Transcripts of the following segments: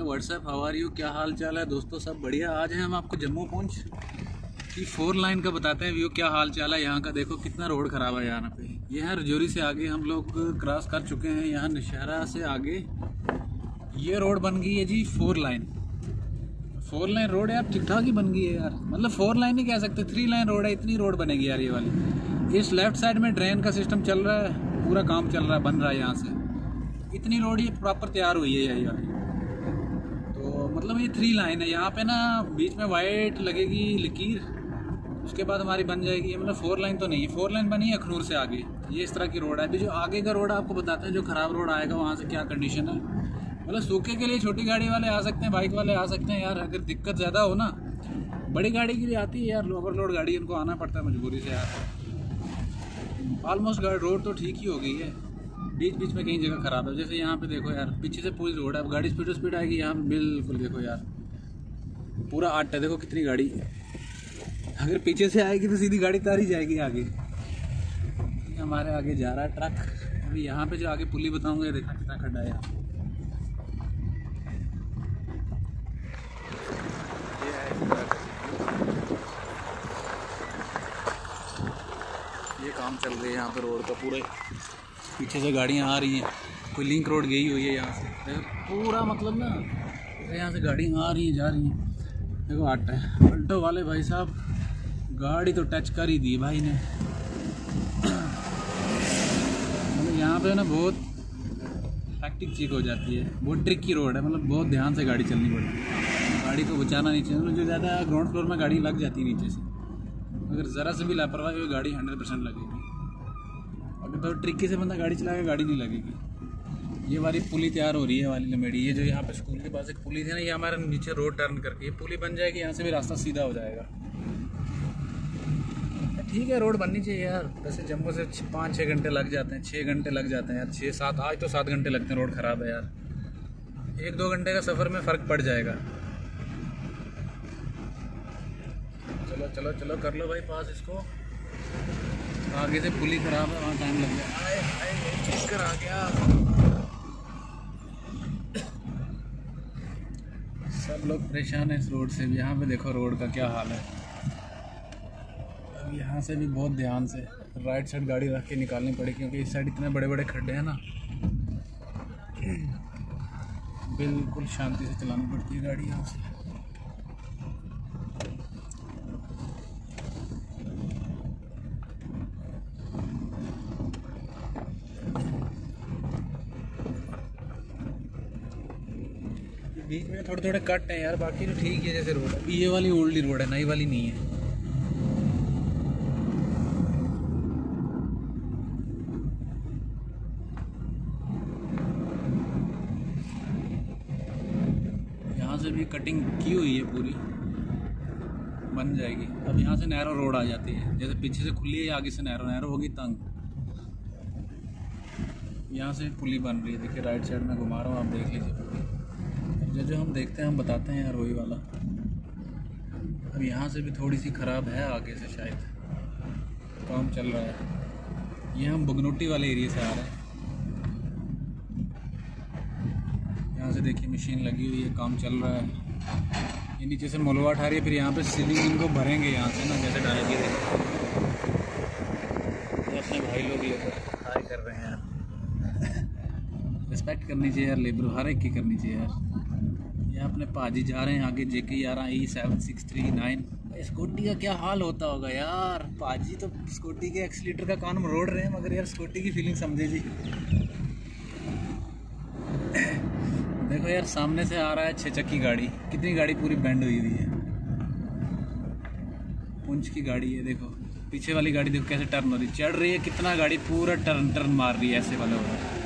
WhatsApp हवार you क्या हाल चाल है? दोस्तों, सब बढ़िया। आज है हम आपको जम्मू पहुँच की फोर लाइन का बताते हैं व्यू क्या हाल चाल है यहाँ का। देखो, कितना रोड ख़राब है यहाँ पे। ये है रजौरी से आगे हम लोग क्रॉस कर चुके हैं, यहाँ नशहरा से आगे। ये रोड बन गई है जी four lane four lane road है यार ठीक ठाक ही बन गई है यार। मतलब फोर लाइन ही कह सकते थ्री लाइन रोड है, इतनी रोड बनेगी यार ये वाली। इस लेफ़्ट साइड में ड्रेन का सिस्टम चल रहा है, पूरा काम चल रहा है, बन रहा है यहाँ से। इतनी रोड ये प्रॉपर तैयार हुई है ये वाली। तो मतलब ये थ्री लाइन है। यहाँ पे ना बीच में वाइट लगेगी लकीर, उसके बाद हमारी बन जाएगी ये मतलब फोर लाइन तो नहीं है। फोर लाइन बनी है अखनूर से आगे। ये इस तरह की रोड है। अभी जो आगे का रोड आपको बताते हैं, जो ख़राब रोड आएगा, वहाँ से क्या कंडीशन है? मतलब सूखे के लिए छोटी गाड़ी वाले आ सकते हैं बाइक वाले आ सकते हैं यार। अगर दिक्कत ज़्यादा हो ना, बड़ी गाड़ी के लिए आती है यार। ओवरलोड गाड़ी उनको आना पड़ता है मजबूरी से यार। ऑलमोस्ट रोड तो ठीक ही हो गई है। बीच बीच में कहीं जगह ख़राब है। जैसे यहाँ पे देखो यार, पीछे से पूरी रोड है। अब गाड़ी स्पीड स्पीड आएगी यहाँ पे बिल्कुल देखो यार। पूरा आट है देखो कितनी गाड़ी। अगर पीछे से आएगी तो सीधी गाड़ी तारी जाएगी आगे। हमारे आगे जा रहा है ट्रक। अभी यहाँ पे जो आगे पुली बताऊँगा, ये देखा कितना खड्डा है ये काम चल रही है यहाँ पे रोड का पूरे। पीछे से गाड़ियाँ आ रही हैं। कोई लिंक रोड गई हुई है यहाँ से। पूरा मतलब ना यहाँ से गाड़ियाँ आ रही हैं, जा रही हैं। देखो आटा है। अल्टो वाले भाई साहब, गाड़ी तो टच कर ही दी भाई ने। मतलब यहाँ पे ना बहुत टैक्टिक चीक हो जाती है। बहुत ट्रिकी रोड है। मतलब बहुत ध्यान से गाड़ी चलनी पड़ती है। गाड़ी को बचाना चाहिए। मतलब जो ज़्यादा ग्राउंड फ्लोर में गाड़ी लग जाती है नीचे से। अगर ज़रा से भी लापरवाही हुई गाड़ी हंड्रेड परसेंट लगेगी। तो ट्रिकी से बंदा गाड़ी चलाएगा, गाड़ी नहीं लगेगी। ये वाली पुली तैयार हो रही है वाली लमेड़ी। ये जो यहाँ पे स्कूल के पास एक पुली थी ना, ये हमारे नीचे रोड टर्न करके, ये पुली बन जाएगी, यहाँ से भी रास्ता सीधा हो जाएगा। ठीक है, रोड बननी चाहिए यार। वैसे जम्मू से पाँच छः घंटे लग जाते हैं छः घंटे लग जाते हैं यार। छः सात, आज तो सात घंटे लगते हैं, रोड ख़राब है यार। एक दो घंटे का सफ़र में फ़र्क पड़ जाएगा। चलो चलो चलो, कर लो भाई, पास इसको। आगे से पुली खराब है, वहाँ टाइम लग गया। आ गया सब लोग परेशान हैं इस रोड से भी। यहाँ पे देखो रोड का क्या हाल है। अब यहाँ से भी बहुत ध्यान से राइट साइड गाड़ी रख के निकालनी पड़ी, क्योंकि इस साइड इतने बड़े बड़े खड्डे हैं ना। बिल्कुल शांति से चलानी पड़ती है गाड़ी यहाँ से। बीच में थोड़े थोड़े कट हैं यार बाकी तो ठीक है जैसे रोड है। ये वाली ओल्ड रोड है नई वाली नहीं है। यहाँ से भी कटिंग की हुई है पूरी। बन जाएगी। अब यहाँ से नैरो रोड आ जाती है। जैसे पीछे से खुली है आगे से नैरो नैरो होगी तंग। यहाँ से पुली बन रही है। देखिए राइट साइड में घुमा रहा हूँ आप देख लीजिए। जो जो हम देखते हैं, हम बताते हैं यार वही वाला। अब यहाँ से भी थोड़ी सी ख़राब है आगे से शायद। काम चल रहा है। ये हम बगनोटी वाले एरिया से आ रहे हैं। यहाँ से देखिए मशीन लगी हुई है, काम चल रहा है। ये नीचे से मलवा उठा रही है, फिर यहाँ पे सीलिंग इनको भरेंगे यहाँ से ना, जैसे डालेंगे ये अपने भाई लोग लेकर कर रहे हैं। रिस्पेक्ट करनी चाहिए यार लेबर हर एक की करनी चाहिए यार। ये अपने पाजी जा रहे हैं आगे जे के ग्यारह E seven six three nine scooty का क्या हाल होता होगा यार? पाजी तो स्कूटी के एक्सीटर का कान रोड रहे हैं, मगर यार स्कूटी की फीलिंग समझे जी। देखो यार, सामने से आ रहा है छः चक्की गाड़ी। कितनी गाड़ी पूरी बैंड हुई हुई है। पुंछ की गाड़ी है, देखो। पीछे वाली गाड़ी देखो कैसे टर्न हो रही चढ़ रही है, कितना गाड़ी पूरा टर्न टर्न मार रही है ऐसे वाले है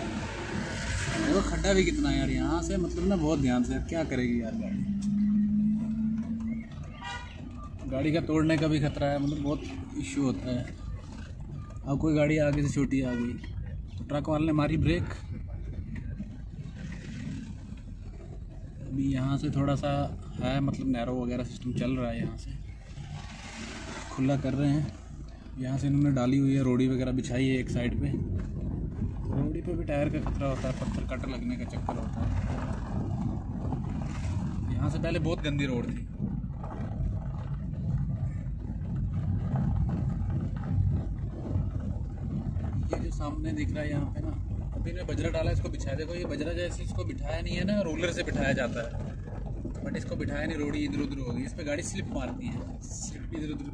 देखो खड्डा भी कितना है यार? यहाँ से मतलब ना बहुत ध्यान से, क्या करेगी यार गाड़ी? गाड़ी का तोड़ने का भी खतरा है मतलब बहुत इश्यू होता है। अब कोई गाड़ी आगे से छोटी आ गई तो ट्रक वाले ने मारी ब्रेक। अभी यहाँ से थोड़ा सा है मतलब नैरो वगैरह सिस्टम चल रहा है यहाँ से। खुला कर रहे हैं। यहाँ से इन्होंने डाली हुई है, रोड़ी वगैरह बिछाई है एक साइड पे। पे भी टायर का खतरा होता है, पत्थर कट लगने का चक्कर होता है। यहाँ से पहले बहुत गंदी रोड थी। ये जो सामने दिख रहा है यहाँ पे ना, अभी ने बजरा डाला, इसको बिछाया। देखो, ये बजरा जैसे इसको बिठाया नहीं है ना, रोलर से बिठाया जाता है। बट इसको बिठाया नहीं, रोड़ी इधर उधर होगी इस पर गाड़ी स्लिप मारती है। स्लिप इधर उधर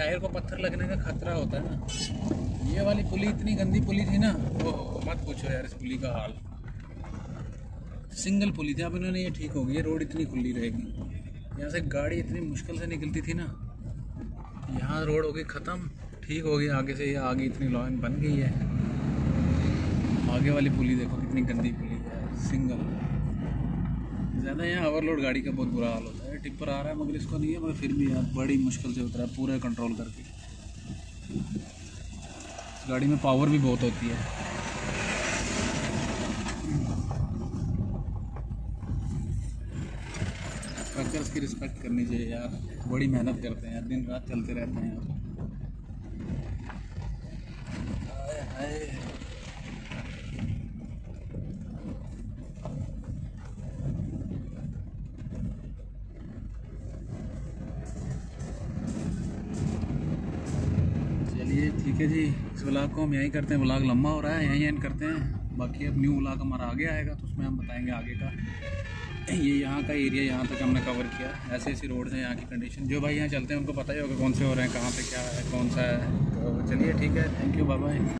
टायर को पत्थर लगने का खतरा होता है ना। ये वाली पुली इतनी गंदी पुली थी ना, वो मत पूछो यार इस पुली का हाल। सिंगल पुली थी, अब इन्होंने ये ठीक हो गई रोड इतनी खुली रहेगी। यहाँ से गाड़ी इतनी मुश्किल से निकलती थी ना, यहाँ रोड हो गई ख़त्म, ठीक हो गई, आगे से ये आगे इतनी लाइन बन गई है। आगे वाली पुली देखो कितनी गंदी पुली है, सिंगल। ज़्यादा यहाँ ओवरलोड गाड़ी का बहुत बुरा हाल होता है। टिप्पर आ रहा है, मगर इसको नहीं है, मगर फिर भी यार बड़ी मुश्किल से उतरा है, पूरा कंट्रोल करके। इस गाड़ी में पावर भी बहुत होती है। ट्रकर्स की रिस्पेक्ट करनी चाहिए यार। बड़ी मेहनत करते हैं यार, दिन रात चलते रहते हैं यार। ठीक है जी, इस व्लाग को हम यहीं करते हैं। व्लाग लंबा हो रहा है, यहीं एंड करते हैं। बाकी अब न्यू व्लाग हमारा आगे आएगा तो उसमें हम बताएँगे आगे का। ये यहाँ का एरिया यहाँ तक हमने कवर किया। ऐसे ऐसी रोड्स हैं यहाँ की कंडीशन जो भाई यहाँ चलते हैं, उनको पता ही होगा कौन से हो रहे हैं, कहाँ पर क्या है, कौन सा है। तो चलिए ठीक है। Thank you bye